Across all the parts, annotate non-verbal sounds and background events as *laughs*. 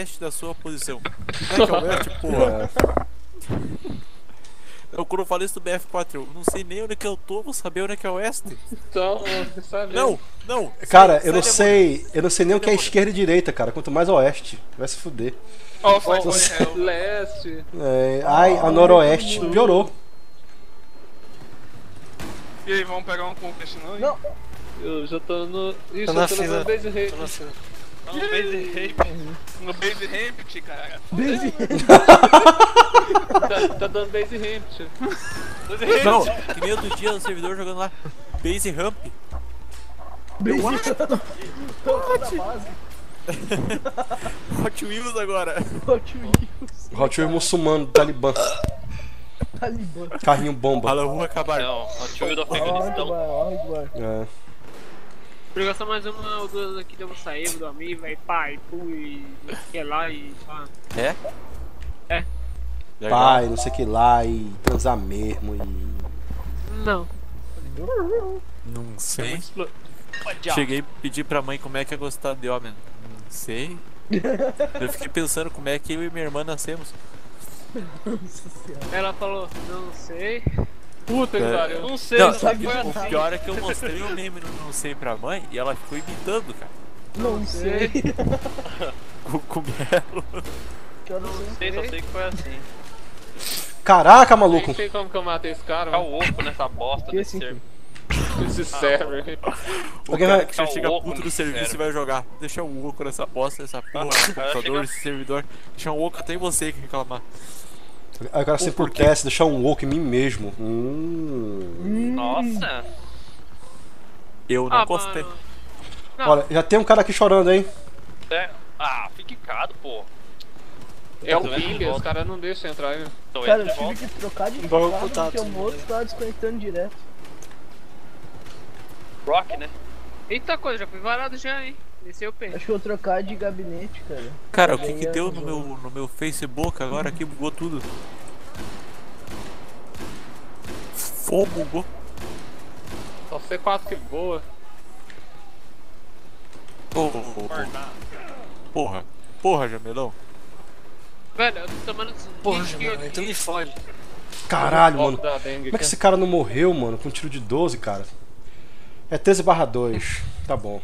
oeste da sua posição. Não é que *laughs* é oeste, porra. Eu, quando eu falei isso do BF4, eu não sei nem onde é que eu tô, vou saber onde é que é oeste. Então, você sabe. Não, não. Cara, sai- eu não sei. Eu não sei nem o que é demônio. esquerda e direita, cara. Quanto mais oeste. Vai se fuder. O Nossa. Hell. Leste. É, ai, a noroeste piorou. E aí, vamos pegar um Conquest não? Não. Eu já tô no. Ixi, Tô na eu tô fila. na fila. No Base Ramp. No Base Ramp, cara. Base. Tá, tá dando base ramp. Não, que nem outro dia no servidor jogando lá. Base Ramp. Base. Base. Hot Wheels agora. Hot Wheels. Hot Wheels muçulmano, Talibã. Talibã. Carrinho bomba. Fala, vamos acabar. Não, Hot Wheels Afeganistão. É. Pegar só mais uma ou duas aqui, eu vou sair, vou dormir, vai pai, fui, que lá e pá. É? É. Pai, não sei o que lá, e transar mesmo, e. Não. Não sei. Cheguei e pedi pra mãe como é que é gostar de homem. Não sei. Eu fiquei pensando como é que eu e minha irmã nascemos. Ela falou, não sei. Puta que É. pariu. Não sei, Não, não sabe tá foi o assim. pior é que eu mostrei o meme no não sei pra mãe e ela ficou imitando, cara. Não sei. *laughs* Com o cogumelo. Eu não Não sei. sei, só sei que foi assim. Caraca, maluco! sei como que eu matei esse cara, Ficar mano. oco nessa bosta Que desse servo. Esse server. O Alguém cara vai- que já Tá chega puto do serviço e vai jogar. Deixa um oco nessa bosta, nessa porra, computador, chega- esse servidor. Deixa um oco até em você que reclamar. Aí o cara se deixar um woke em mim mesmo. Hum. Nossa! Eu não Ah, gostei. Não. Olha, já tem um cara aqui chorando, hein? É. Ah, fique cado, pô. É o Então, entra de ping, os caras não deixam entrar, né? Então Cara, eu tive que trocar de Bom teclado contato, porque o moço tava desconectando direto. Rock, né? Eita coisa, já fui varado já, hein? Desceu o pé. Acho que eu vou trocar de gabinete, cara. Cara, o que que deu no meu, no meu Facebook agora que bugou tudo? Fô, bugou. Só C4 que voa. Porra, porra, porra, Jamelão. Velho, eu tô tomando Porra, 20 mano, quilos então aqui. me fode. Caralho, mano. Como é que aqui. esse cara não morreu, mano, com um tiro de 12, cara? É 13 barra 2. Tá bom.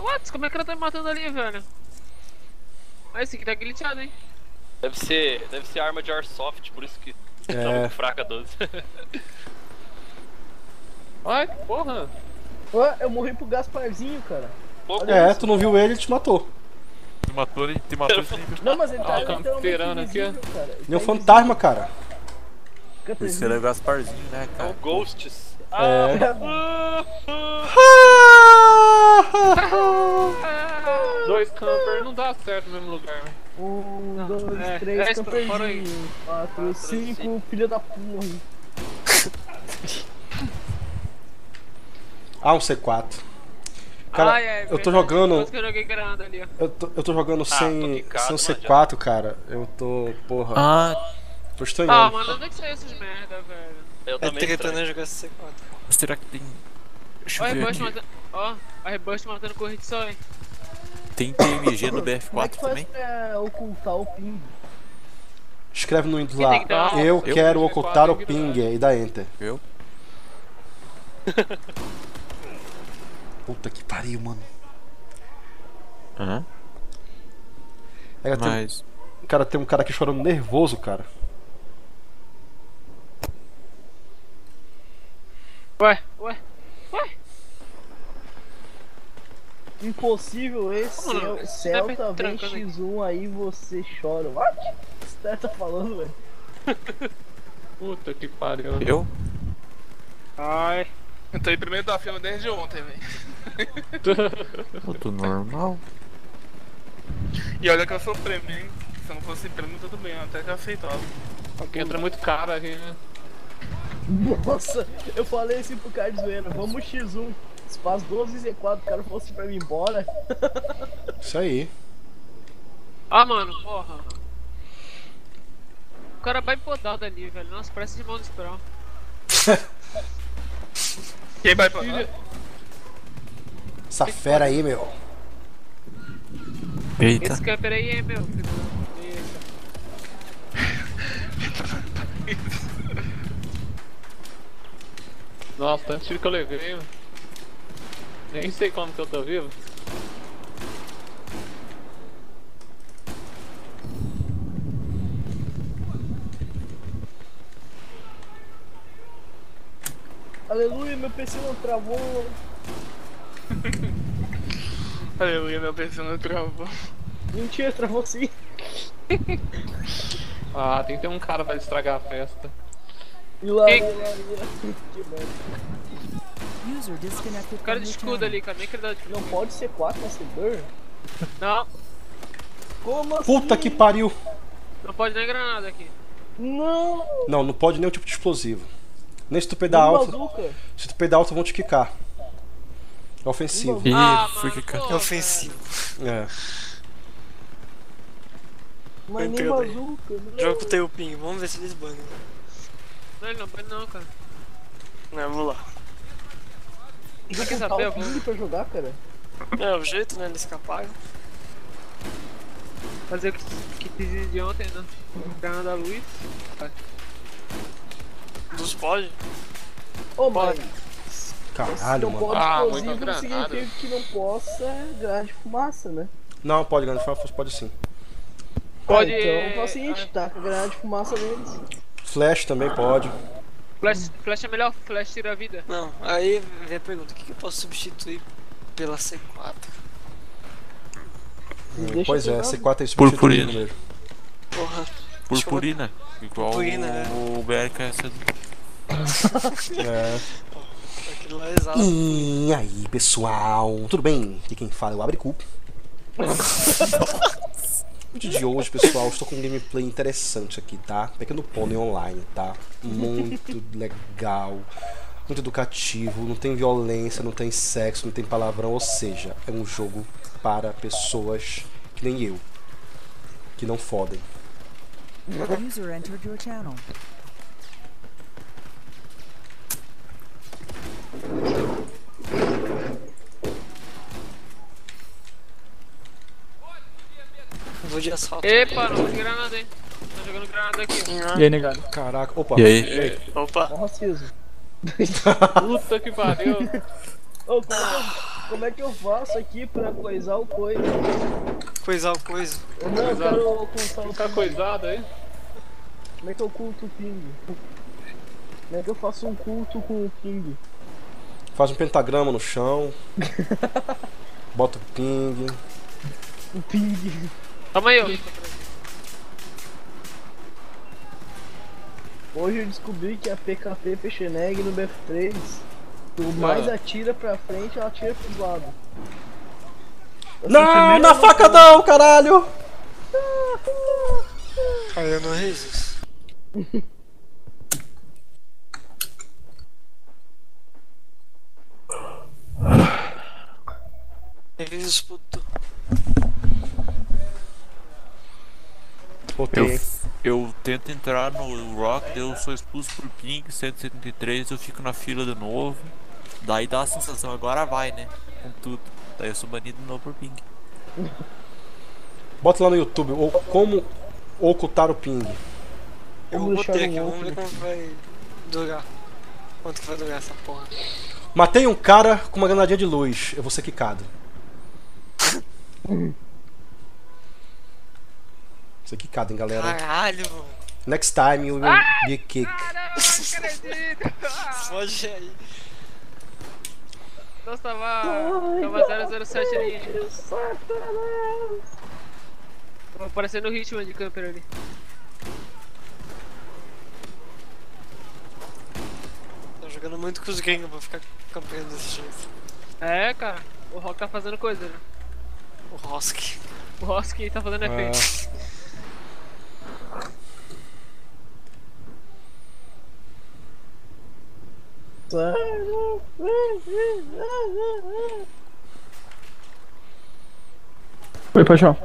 What? Como é que ela tá me matando ali, velho? Ah, esse aqui tá glitchado, hein? Deve ser, deve ser arma de Airsoft, por isso que É. tá muito fraca 12. *laughs* Ai, porra. Ué, eu morri pro Gasparzinho, cara. Pouco É, tu não viu ele, ele te matou. Te matou, ele te matou. sem- Não, mas ele tá o literalmente aqui, cara. Ele é um fantasma, cara. Por isso ele é Gasparzinho, né, É o cara? Ghosts. É. *laughs* *laughs* *laughs* Dois camper não dá certo no mesmo lugar, né? Um, dois, é, três, é, camperzinho. Quatro, cinco, filho da puta, morri. Ah, um C4. Cara, Ah, é, eu tô verdade. jogando. Eu joguei ali, ó. Eu tô, eu tô jogando sem, tô quicado, sem o mas C4, cara. Eu tô. Porra. Ah, Tô Ah, estranhando. mano, onde é que saiu essas merda, velho? Eu É também estranho. né, jogar C4. será que tem. Deixa Ó, eu ver aqui. Ó, a Rebust matando corrida só, hein? Tem TMG no Como é BF4 que faz também? pra ocultar o ping? Escreve no Quem lá. tem dar? Eu Eu quero ocultar o ping e dá enter. Eu? *laughs* Puta que pariu, mano. Aham. É, tem, Mas. cara, tem um cara aqui chorando nervoso, cara. Ué, ué. Impossível esse Você tá me Celta vem trancando aqui. X1 aí você chora. What? Esse cara tá falando, velho? *laughs* Puta que pariu. Eu? Ai. Eu tô em primeiro da fila desde ontem, velho. Eu tô normal. *laughs* E olha que eu sou prêmio, hein? Se eu não fosse prêmio, tudo bem, até que eu aceitava. Porque entra muito cara aqui, né? Nossa, eu falei assim pro cara de zoeira, vamos X1. Se faz 12 Z4, o cara fosse pra mim embora. *laughs* Isso aí. Ah, mano, porra. O cara vai podado ali, velho. Nossa, parece de mão do Sprawl. *laughs* Quem vai pra lá? Essa fera aí, meu. Eita. Esse camper aí é meu. Eita. *laughs* Nossa, tanto tiro que eu levei, mano. Nem sei como que eu tô vivo. Aleluia, meu PC não travou. *laughs* Aleluia, meu PC não travou. Mentira, travou sim. *laughs* Ah, tem que ter um cara pra estragar a festa. E lá, Ei. lá, lá, Que merda. User disconnected O cara de escudo ali, cara. Nem que ele dá de Não pode ser 4 na servidor? Não, Como assim? Puta que pariu! não pode nem granada aqui. Não! Não, não pode nenhum tipo de explosivo. Nem se tu peidar Uma alto. bazuca. Se tu peidar alto, vão te quicar. É ofensivo. Ih, ah, fui pô, É ofensivo. É. Mas nem bazuca. tem o ping, vamos ver se eles banam. Não, ele não pode não, cara. Não, vamos lá. *laughs* Vou quer botar saber, o ping pra jogar, cara. É o jeito, né? Eles escaparam. Fazer o que, que fiz de ontem, né? Granada da luz. Dos pode? Ô, mas Caralho, não mano. pode Ah, não granada. significa que não possa granada de fumaça, né? Não, pode, grande Fala, pode sim. Pode. Ah, então faz o seguinte, taca granada de fumaça neles. Flash também pode. Flash, flash é melhor, flash tira a vida. Não, aí vem a pergunta, o que, que eu posso substituir pela C4? Deixa pois é, queimado. C4 é Purpurina. mesmo. Porra, Purpurina. Igual Purpurina, né? o BRKS. É. aquele *laughs* lá é exato. E aí, pessoal? Tudo bem? Aqui quem fala é o Abricu. *laughs* Vídeo de hoje, pessoal, estou com um gameplay interessante aqui, tá? Pequeno Pônei online, tá? Muito legal, muito educativo, não tem violência, não tem sexo, não tem palavrão, ou seja, é um jogo para pessoas que nem eu, que não fodem. User entered. Vou. Epa, não de granada, hein? Tá jogando granada aqui. E aí, negado? Caraca, opa. E aí? Opa, Ó, racismo. *laughs* Puta que pariu. Ô, como, é que eu, como é que eu faço aqui pra coisar o coisa? coisar o coisa. Eu não, eu quero ocultar o Tá ping. coisado aí? Como é que eu oculto o ping? Como é que eu faço um culto com o ping? Faz um pentagrama no chão, *laughs* bota o ping. O ping. Toma aí, ó. Hoje eu descobri que a PKP Pecheneg no BF3, tu mais Ah. atira pra frente, ela atira pros lados. Eu Não, na faca não, caralho! Aí eu não resisto. Bem-vindos, puto. Botei, Eu, hein? eu tento entrar no Rock, eu sou expulso por ping 173, eu fico na fila de novo. Daí dá a sensação, agora vai, né? Com tudo. Daí eu sou banido de novo por ping. Bota lá no YouTube, ou como ocultar o ping. Eu botei deixar aqui, vamos ver como vai durar. Quanto que vai durar essa porra? Matei um cara com uma granadinha de luz, eu vou ser quicado. *laughs* Ser quicado, hein, galera. Caralho, mano. Next time you will be kick. Caramba, não acredito. *laughs* Foge aí. Nossa, tava. Tava 007 ali. Tava parecendo o Hitman de camper ali. Tô jogando muito com os gringos pra ficar campeando desse jeito. É, cara. O Rock tá fazendo coisa, né? O Rosk. O Rock tá fazendo É. efeito. Oi, paixão.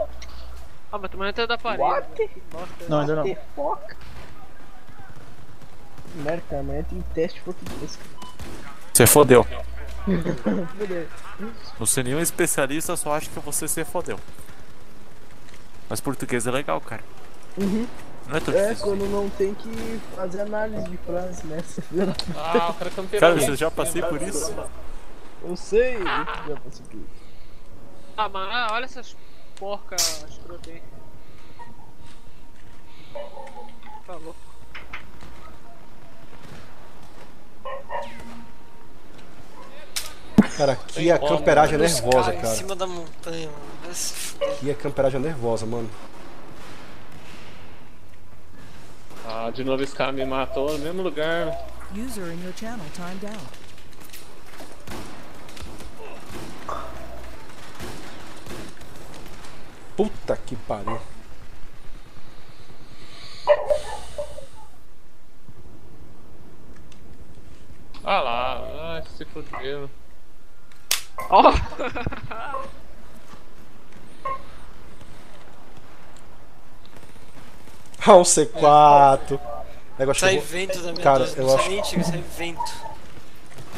Ah, mas também não é da parede. What? Que bosta. Não, ainda não. The fuck? Merda, amanhã tem teste português. Você fodeu. Não ser nenhum especialista, só acho que você se fodeu. Mas português é legal, cara. Uhum. Não é tão É, difícil. quando não tem que fazer análise de frase, né? Você. Ah, o cara campeão. Cara, eu já passei por isso. Eu sei, eu já passei por isso. Ah, mano, ah, olha essas porca escrota aí. Falou. Cara, aqui a camperagem é nervosa, Cara, Em cima da montanha, mano. Aqui a camperagem é nervosa, mano. Ah, de novo esse cara me matou no mesmo lugar. User in your channel timed out. Puta que pariu. Ah lá, ah, se fudeu. Ó! *laughs* Ah, um C4. Negócio Sai que eu vento da minha Cara, eu não acho- tiro, sai vento.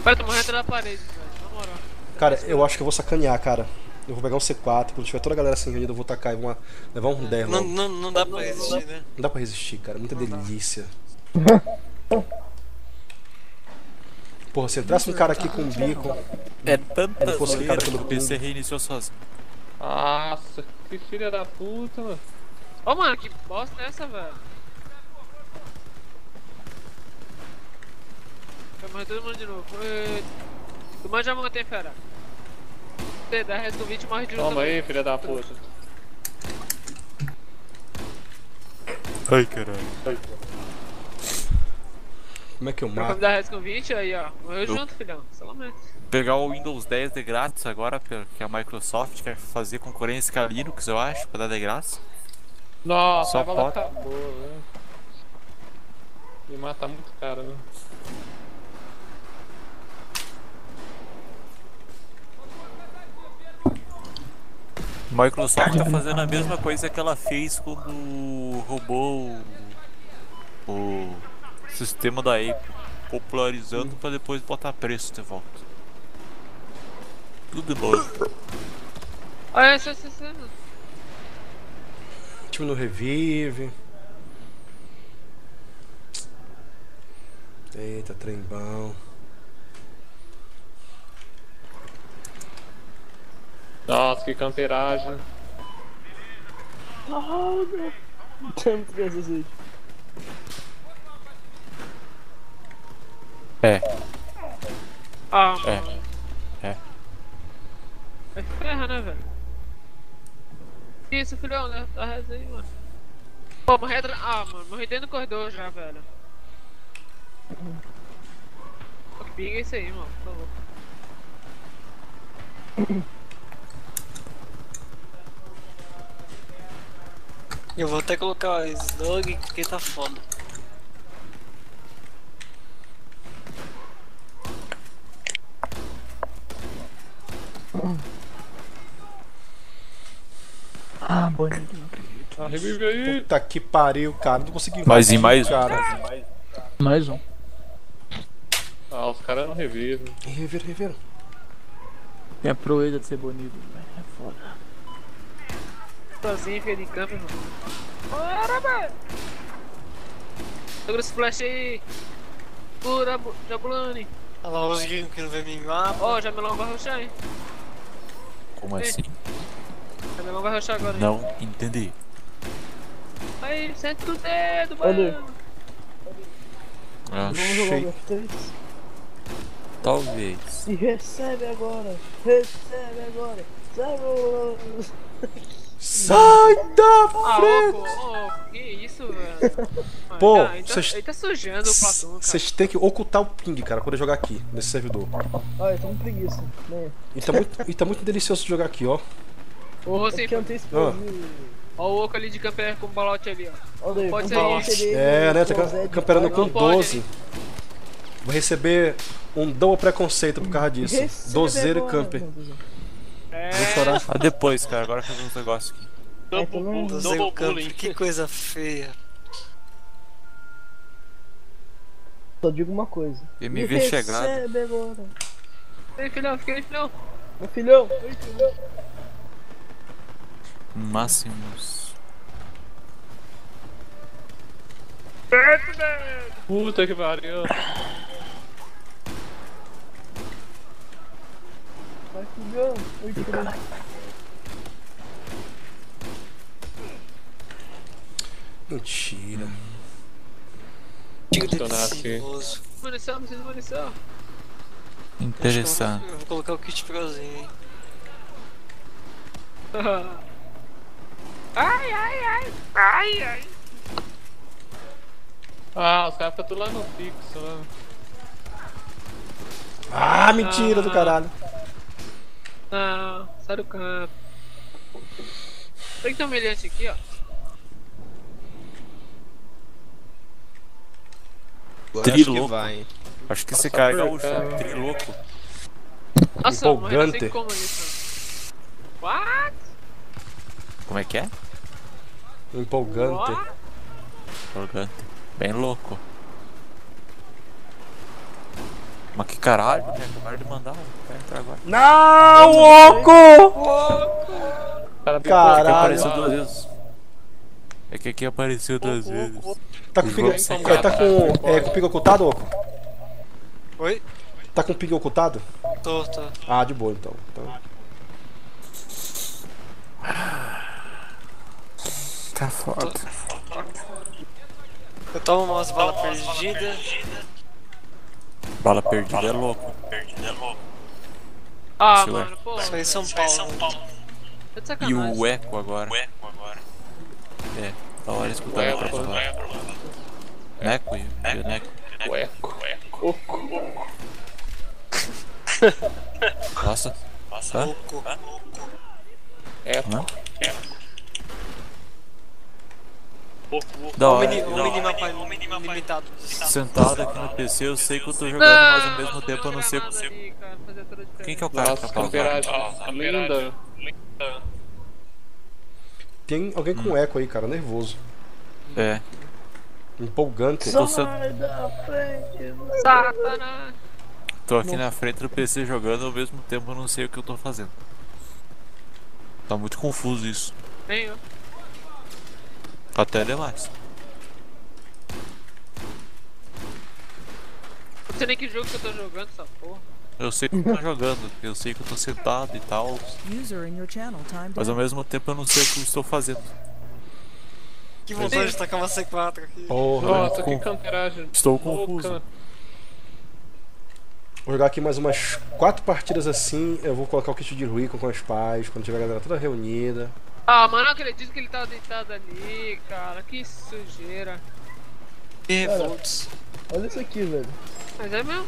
Vai, tô morrendo na parede, velho. Na moral. Cara, eu acho que eu vou sacanear, cara. Eu vou pegar um C4, quando tiver toda a galera assim reunida, eu vou tacar e vou levar um 10 Não, não, não dá pra resistir, né? Não dá pra resistir, cara. Muita delícia. Porra, se entrasse um cara aqui com um bico. É tanta Não fosse zoeira cara que pelo o PC reiniciou sozinho. Nossa, que filha da puta, mano. Ô, mano, que bosta é essa, velho? Vai morrer todo mundo de novo. Ê, Tu manja a mantém, fera. Você dá resto do vídeo morre de novo. Toma aí, filha da puta. Ai, caralho. Como é que eu Pra mato? me dar resto com 20, aí, ó. Morreu Eu- junto, filhão. Solamente. Pegar o Windows 10 de grátis agora, que a Microsoft quer fazer concorrência com a Linux, eu acho, pra dar de graça. Nossa, Só a bala pode. acabou, velho. Me mata muito cara, né? Microsoft tá fazendo a mesma coisa que ela fez quando roubou o, o sistema da Apple, popularizando pra depois botar preço de volta. Tudo de novo. Olha essa cena. Time no revive. Eita, trem bom. Nossa, que camperagem. Ah, meu. Tem muito bem esse vídeo. É, Ah, É. mano. É. Vai ferra, né, velho? Isso, filhão, né? Tá reza aí, mano. Pô, morri atrás. Ah, mano, morri dentro do corredor já, velho. Pô, pinga é isso aí, mano, por favor. Eu vou até colocar slug porque tá foda. Ah, bonito. Ah, revive aí. Puta que pariu, cara. Não tô conseguindo. Mais invadir, mais um. cara. Mais um. Ah, os caras não revivem. Reviram, reviram. Tem a proeza de ser bonito, velho. É foda. Sozinho, filho de campo, irmão. Bora, velho! Segura esse flash aí. Pura, Jabulani. Olha lá os gringos que não vê minimapa. Ó, o Jamelão vai rushar, hein? como assim? Vai rushar agora? Não entendi. Aí, sente o dedo, mano. Ah, Vamos jogar Achei. o F3? talvez. E recebe agora. Recebe agora. Sai da Ah, frente! pô, ô, que isso, velho? Mano, *laughs* Pô, ah, ele, tá, vocês- ele tá sujando o cara. Vocês têm que ocultar o ping, cara, pra poder jogar aqui, nesse servidor. Olha, tô com preguiça. Né? E tá muito, e tá muito delicioso jogar aqui, ó. Ô, É sim, porque eu não tenho ó o oco ali de camper com o balote ali, ó. Olha Pode ser balote É, né? Tá camperando com Não pode, 12. Vai receber um double preconceito por causa disso. Recebe Dozeiro e camper. Zoando. É, Vou chorar. Ah, depois, cara, agora fazer uns negócios aqui. É, Double Camper, bullying. que coisa feia. Só digo uma coisa. MV Me chegado. Recebe agora. Ei, filhão, fica aí, filhão. Meu filhão. Oi, filhão. Máximos. Puta que pariu. Vai fugão, foi Mentira. Digo delicioso. Munição, preciso de munição. Interessante. Eu vou, vou colocar o kit prozinho, hein. *laughs* Ai, ai, ai. Ai, ai. Ah, os caras ficam tudo lá no fixo, né? Ah, mentira do caralho. Não, sai do canto. Tem que ter um humilhante aqui, ó. Triloco. vai. Acho que esse cara é gaúcho, né? triloco. Nossa, eu não sei como isso. What? Como é que é? Empolgante. Empolgante. Bem louco. Mas que caralho, né? Acabaram de mandar. Vai entrar agora. Não, louco! Cara, Que Caralho. apareceu duas vezes. É que aqui apareceu duas vezes. Tá com pico, Jogo é, tá com, é, com pico ocultado, Oco? Oi? Tá com pico ocultado? Tô, tô. Ah, de boa então. então. Tá foda. Eu tomo umas balas perdidas. Bala perdida é louco. Ah, Isso é. mano, pô. Isso aí em São Paulo. Tá E sacanagem. o eco agora. É, da hora escutar o Eco. microfone. Neco e e Neco. Ueco. Nossa. Hã? Louco. Eco. Hã? Da hora. um hora. mini mapa limitado. Sentado aqui no PC, eu sei que eu tô jogando, Não, mas ao mesmo tempo eu não sei. ali, cara. Quem que é o cara que Nossa, tá pausando? camperagem linda. Tem alguém com eco aí, cara, nervoso. É, Empolgante. Sai da frente. Satanás. tô aqui na frente do PC jogando, ao mesmo tempo eu não sei o que eu tô fazendo. Tá muito confuso isso. Nem eu. Até demais. Não sei nem que jogo que eu tô jogando essa porra. Eu sei que eu tô jogando, eu sei que eu tô sentado e tal, mas ao mesmo tempo eu não sei o que eu estou fazendo. Que vontade de tacar uma C4 aqui. Porra. Nossa, com- que camperagem. Estou louca. confuso. Vou jogar aqui mais umas quatro partidas assim. Eu vou colocar o kit de Rui com os pais, quando tiver a galera toda reunida. Ah, mano, acredito que ele tava deitado ali, cara. Que sujeira. E revolts. Olha isso aqui, velho. Mas é mesmo.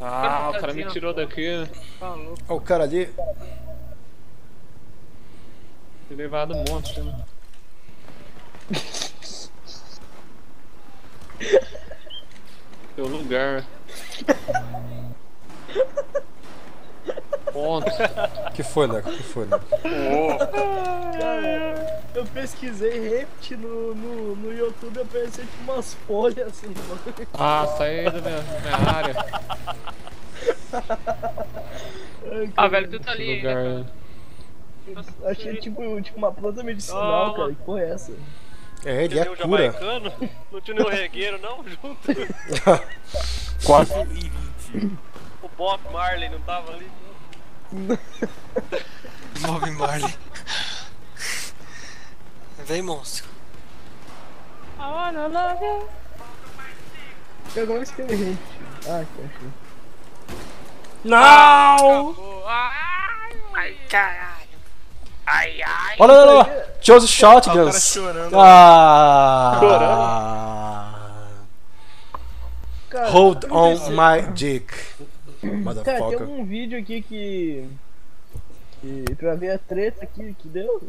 Ah, o cara me tirou daqui. Tá louco. Ó, o cara ali. Fui levado um monte, né? *laughs* Seu lugar. Ponto. que foi, Neco? que foi, Neco? Cara, eu pesquisei Rapt no, no, no YouTube e apareceu tipo umas folhas assim, mano. Ah, saí da minha, minha área. Ah, velho, tu tá ali lugar. Nossa, Achei tipo, tipo uma planta medicinal, Toma. cara. Que porra é essa? É, ele é Tinha o cura. jamaicano? Não tinha nenhum regueiro, não? Junto. 4 e 20. O Bob Marley não tava ali? *laughs* Bob Marley. Vem, monstro. Cara, como é que escreve Rapt? Ah, que achei. Não! Ai, ai, Caralho. ai, ai. Olha, olha, olha! Chose Olha o cara Shotguns! chorando. Ah! Cara, Hold eu on my dick. Cara, tem um vídeo aqui que. que pra ver a treta aqui que deu.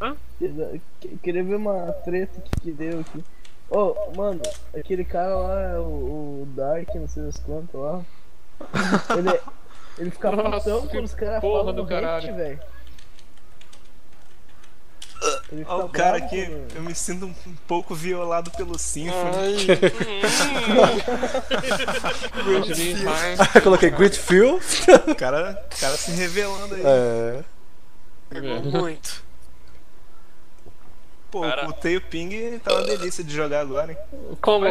Hã? *laughs* Que- Queria ver uma treta que, que deu aqui. Ô, mano, aquele cara lá, o, o Dark, não sei das quantas lá. Ele, ele fica Nossa, putão quando os caras falam do velho. Ele Olha o cara bravo aqui, quando- eu me sinto um um pouco violado pelo Symphony. *laughs* *laughs* Coloquei Great Feel. O cara, o cara se revelando aí. É. Pegou muito. Pô, Cara. o Tail Ping tá uma delícia de jogar agora, hein? Como?